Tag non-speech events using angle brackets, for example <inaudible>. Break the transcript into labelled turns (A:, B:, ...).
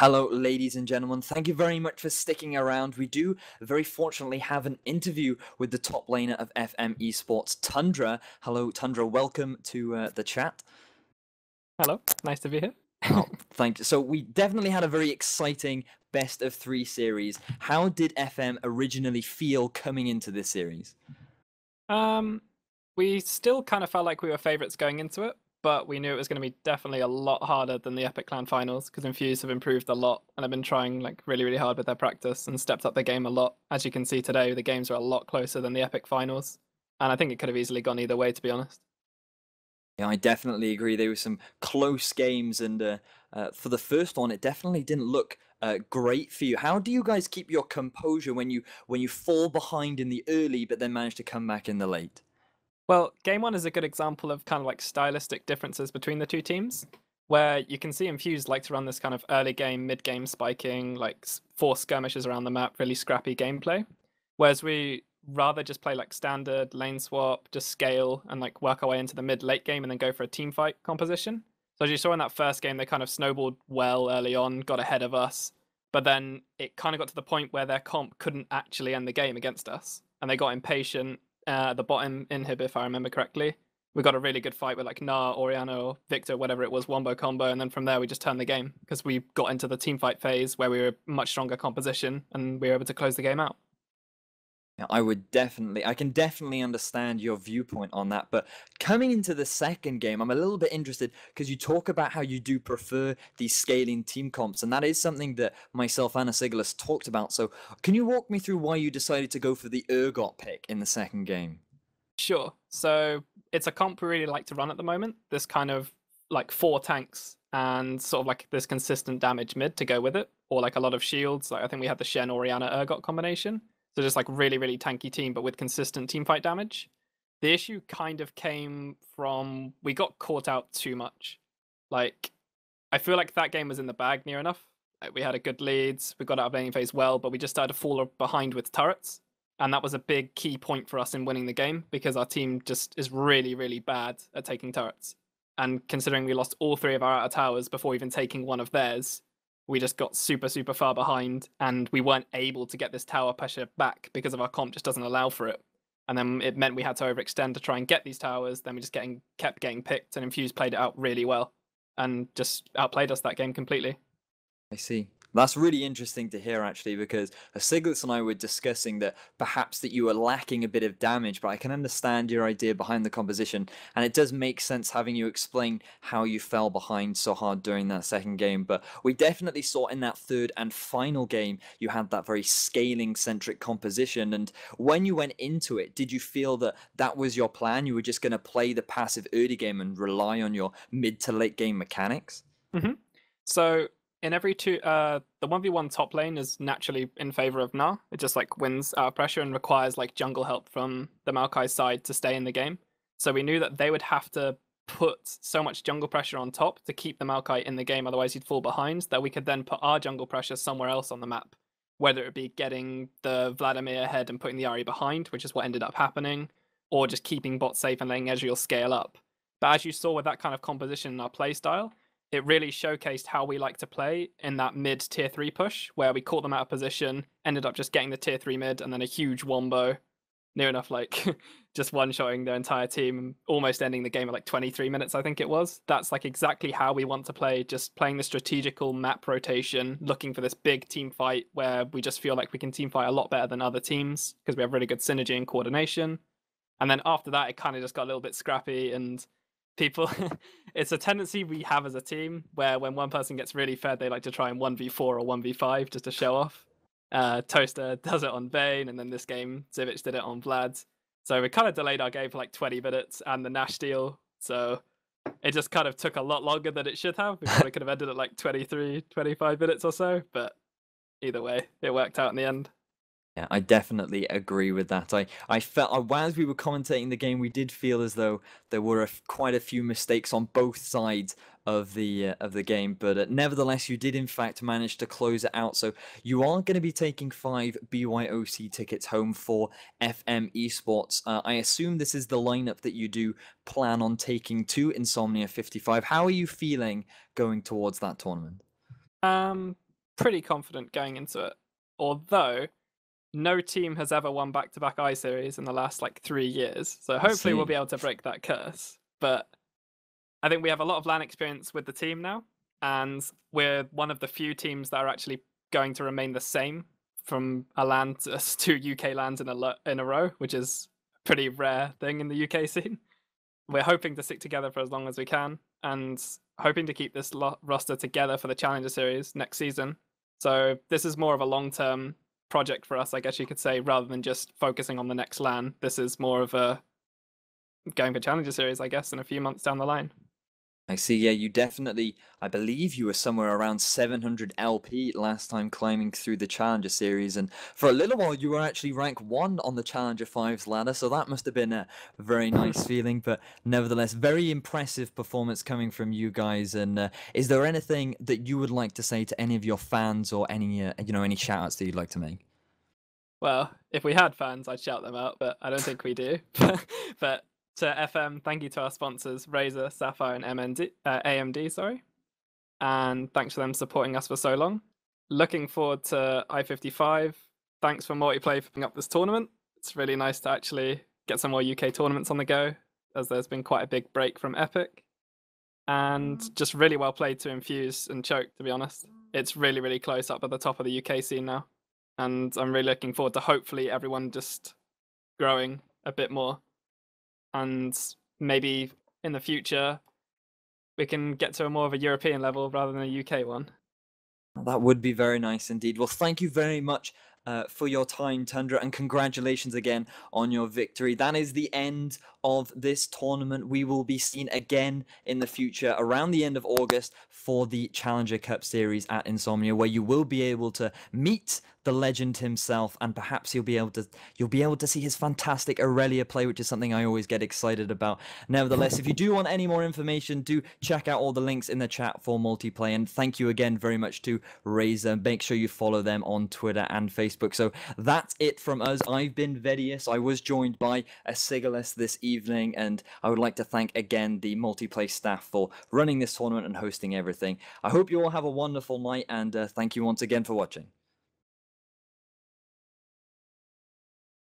A: Hello, ladies and gentlemen. Thank you very much for sticking around. We do very fortunately have an interview with the top laner of FM Esports, Tundra. Hello, Tundra. Welcome to uh, the chat.
B: Hello, nice to be here.
A: oh, <laughs> thank you. So we definitely had a very exciting best of three series. How did FM originally feel coming into this series?
B: Um, we still kind of felt like we were favorites going into it, but we knew it was going to be definitely a lot harder than the Epic LAN finals because Infused have improved a lot and have been trying like really, really hard with their practice and stepped up their game a lot. As you can see today, the games are a lot closer than the Epic finals, and I think it could have easily gone either way, to be honest.
A: Yeah, I definitely agree. There were some close games, and uh, uh, for the first one, it definitely didn't look uh, great for you. How do you guys keep your composure when you when you fall behind in the early, but then manage to come back in the late?
B: Well, game one is a good example of kind of like stylistic differences between the two teams, where you can see Infused like to run this kind of early game, mid game spiking, like four skirmishes around the map, really scrappy gameplay. Whereas we rather just play like standard lane swap, just scale and like work our way into the mid late game and then go for a team fight composition. So as you saw in that first game, they kind of snowballed well early on, got ahead of us, but then it kind of got to the point where their comp couldn't actually end the game against us, and they got impatient. Uh, the bottom inhib, if I remember correctly, we got a really good fight with like Gnar, Orianna, or Viktor, whatever it was, wombo combo, and then from there we just turned the game because we got into the team fight phase where we were much stronger composition and we were able to close the game out.
A: I would definitely, I can definitely understand your viewpoint on that. But coming into the second game, I'm a little bit interested because you talk about how you do prefer these scaling team comps, and that is something that myself and Asigilus talked about. So, can you walk me through why you decided to go for the Urgot pick in the second game?
B: Sure. So, it's a comp we really like to run at the moment. This kind of like four tanks and sort of like this consistent damage mid to go with it, or like a lot of shields. Like I think we had the Shen Orianna Urgot combination. So just like really, really tanky team, but with consistent team fight damage. The issue kind of came from we got caught out too much. Like, I feel like that game was in the bag near enough. Like, we had a good leads, we got out of laning phase well, but we just started to fall behind with turrets. And that was a big key point for us in winning the game because our team just is really, really bad at taking turrets. And considering we lost all three of our outer towers before even taking one of theirs, we just got super super far behind and we weren't able to get this tower pressure back because of our comp just doesn't allow for it. And then it meant we had to overextend to try and get these towers then we just getting kept getting picked and infused played it out really well and just outplayed us that game completely.
A: I see that's really interesting to hear, actually, because Siglitz and I were discussing that perhaps that you were lacking a bit of damage, but I can understand your idea behind the composition, and it does make sense having you explain how you fell behind so hard during that second game. But we definitely saw in that third and final game you had that very scaling-centric composition, and when you went into it, did you feel that that was your plan? You were just going to play the passive early game and rely on your mid to late game mechanics?
B: Mm-hmm. So in every two uh the 1v1 top lane is naturally in favor of Gnar. It just like wins out pressure and requires like jungle help from the Maokai side to stay in the game. So we knew that they would have to put so much jungle pressure on top to keep the Maokai in the game, otherwise he'd fall behind, that we could then put our jungle pressure somewhere else on the map. Whether it be getting the Vladimir ahead and putting the Ahri behind, which is what ended up happening, or just keeping bot safe and letting Ezreal scale up. But as you saw with that kind of composition in our playstyle, it really showcased how we like to play in that mid tier three push, where we caught them out of position, ended up just getting the tier three mid, and then a huge wombo, near enough like <laughs> just one shotting their entire team, almost ending the game at like 23 minutes, I think it was. That's like exactly how we want to play, just playing the strategical map rotation, looking for this big team fight where we just feel like we can team fight a lot better than other teams because we have really good synergy and coordination. And then after that, it kind of just got a little bit scrappy and people <laughs> it's a tendency we have as a team where when one person gets really fed they like to try and 1v4 or 1v5 just to show off. Uh, toaster <laughs> does it on Vayne and then this game Zivich did it on Vlad. So we kind of delayed our game for like 20 minutes and the Nash deal. So it just kind of took a lot longer than it should have. We probably <laughs> could have ended at like 23 25 minutes or so but either way it worked out in the end
A: yeah, I definitely agree with that. I, I felt while we were commentating the game, we did feel as though there were a, quite a few mistakes on both sides of the uh, of the game, but uh, nevertheless, you did in fact manage to close it out. So you are going to be taking five BYOC tickets home for FM Esports. Uh, I assume this is the lineup that you do plan on taking to Insomnia 55. How are you feeling going towards that tournament?
B: Um, pretty confident going into it. Although no team has ever won back-to-back I series in the last like three years, so hopefully we'll be able to break that curse. But I think we have a lot of LAN experience with the team now, and we're one of the few teams that are actually going to remain the same from a LAN to <laughs> two UK LANs in a lo- in a row, which is a pretty rare thing in the UK scene. We're hoping to stick together for as long as we can, and hoping to keep this lo- roster together for the Challenger Series next season. So this is more of a long-term project for us, I guess you could say, rather than just focusing on the next LAN. This is more of a going for Challenger Series, I guess, in a few months down the line.
A: I see. Yeah, you definitely. I believe you were somewhere around 700 LP last time climbing through the Challenger series, and for a little while you were actually rank one on the Challenger Fives ladder. So that must have been a very nice feeling. But nevertheless, very impressive performance coming from you guys. And uh, is there anything that you would like to say to any of your fans, or any uh, you know any shout outs that you'd like to make?
B: Well, if we had fans, I'd shout them out, but I don't think we do. <laughs> but to FM, thank you to our sponsors, Razer, Sapphire, and MND, uh, AMD. Sorry, and thanks for them supporting us for so long. Looking forward to I55. Thanks for Multiplay for putting up this tournament. It's really nice to actually get some more UK tournaments on the go, as there's been quite a big break from Epic. And just really well played to Infused and Choke, to be honest. It's really, really close up at the top of the UK scene now. And I'm really looking forward to hopefully everyone just growing a bit more. And maybe in the future, we can get to a more of a European level rather than a UK one.
A: That would be very nice indeed. Well, thank you very much uh, for your time, Tundra, and congratulations again on your victory. That is the end of this tournament. We will be seen again in the future around the end of August for the Challenger Cup series at Insomnia, where you will be able to meet the legend himself, and perhaps you'll be able to you'll be able to see his fantastic Aurelia play, which is something I always get excited about. Nevertheless, if you do want any more information, do check out all the links in the chat for Multiplay. And thank you again very much to Razer. Make sure you follow them on Twitter and Facebook. So that's it from us. I've been Vedius. I was joined by Asigalis this evening, and I would like to thank again the Multiplay staff for running this tournament and hosting everything. I hope you all have a wonderful night, and uh, thank you once again for watching.